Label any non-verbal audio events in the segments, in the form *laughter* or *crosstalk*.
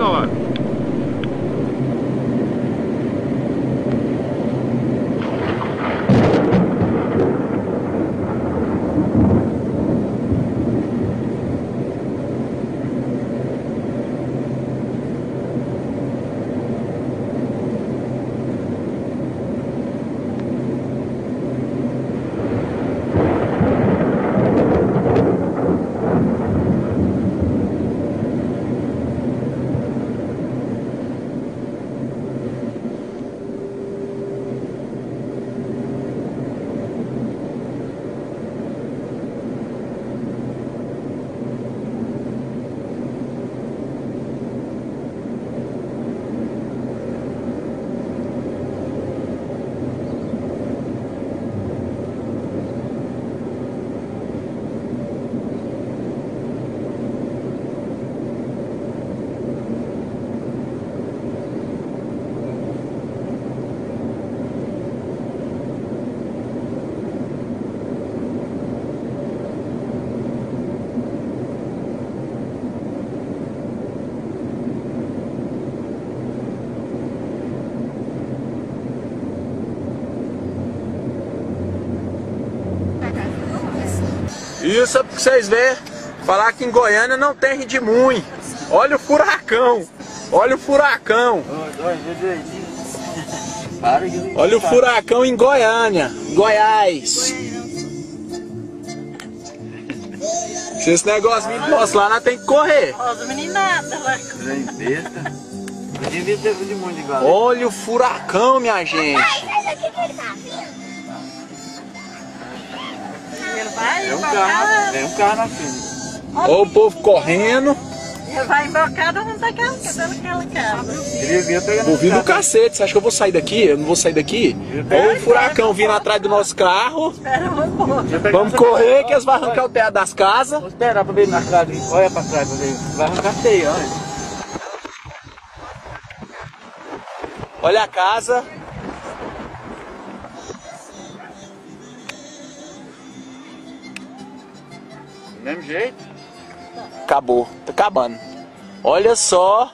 Da Isso é pra vocês verem. Falar que em Goiânia não tem redemoinho. Olha o furacão. Olha o furacão. Olha o furacão em Goiânia. Goiás. Se esse negócio vir nosso lá, nós tem que correr. Igual. Olha o furacão, minha gente. Um carro, é um carro na frente. Olha o povo correndo. Ele vai embocar no rumo daquela, casa. Ele devia pegar Vou vir no cacete. Você acha que eu vou sair daqui? Eu não vou sair daqui? Olha o furacão vindo atrás do nosso carro. Vamos correr que eles vão arrancar o teto das casas. Vou esperar pra ver na cara. Olha pra trás pra ver. Vai arrancar feio, olha. Olha a casa. Mesmo jeito. Acabou, tá acabando. Olha só.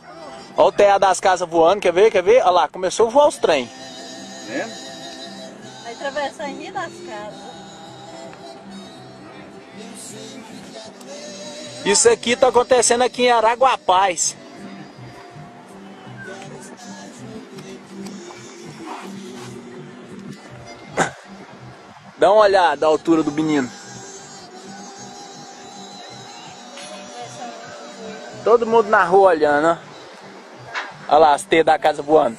Olha o teto das casas voando, quer ver? Quer ver? Olha lá, começou a voar os trem. Vendo? Vai atravessar em das casas. Isso aqui tá acontecendo aqui em Araguapaz. Dá uma olhada a altura do menino. Todo mundo na rua olhando, ó. Olha lá, as teias da casa voando.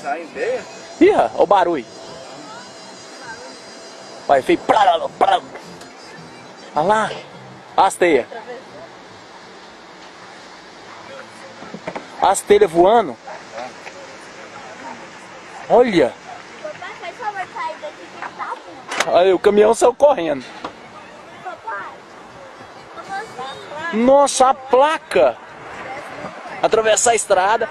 Sai em veia. Ih, olha o barulho. Vai, fez. Olha lá, as teias. As telhas voando. Olha. Ele tá. Olha, o caminhão saiu correndo. Nossa, a placa. Atravessar a estrada.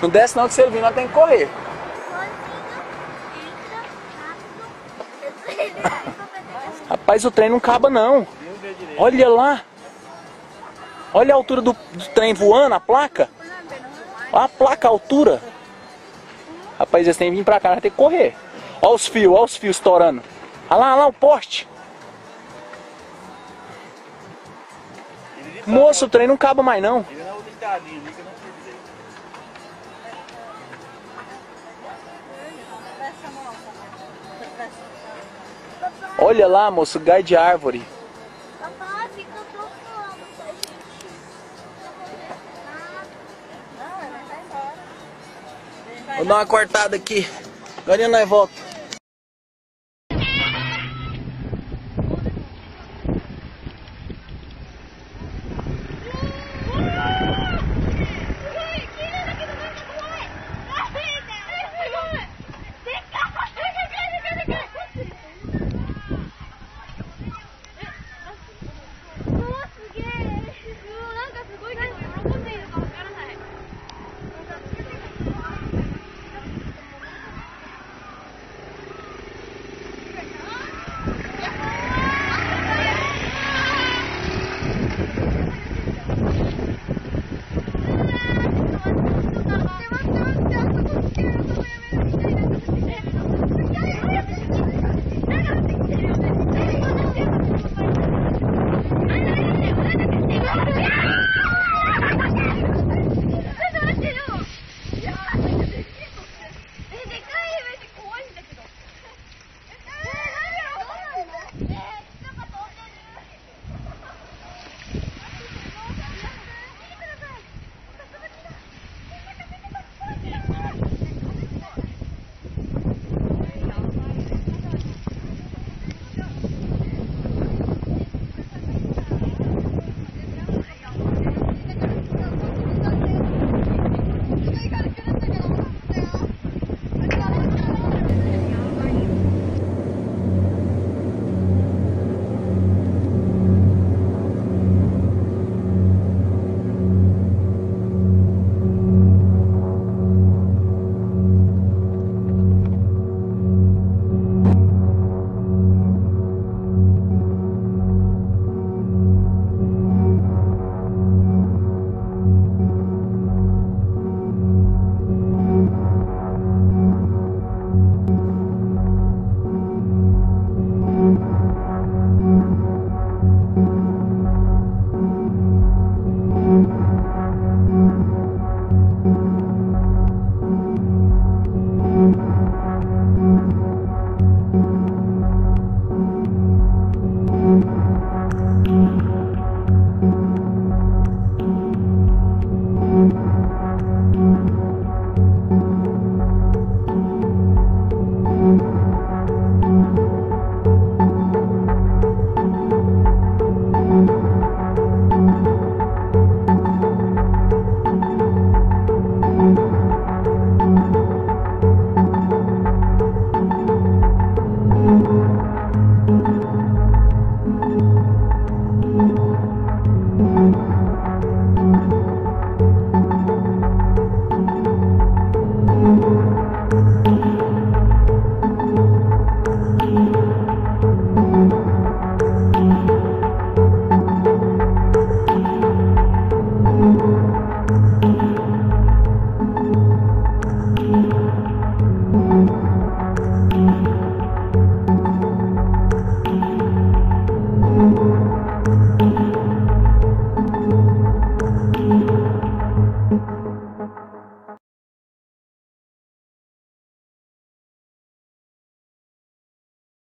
Não desce não que ele vir, nós tem que correr. *laughs* Rapaz, o trem não acaba não. Olha lá. Olha a altura do, do trem voando, a placa. Olha a placa, a altura. Rapaz, eles têm que vir pra cá, tem que correr. Olha os fios, olha os fios estourando. Olha lá, olha lá o poste. Moço, o trem não acaba mais não. Olha lá, moço, gai de árvore. Vou dar uma cortada aqui. Agora nós volta.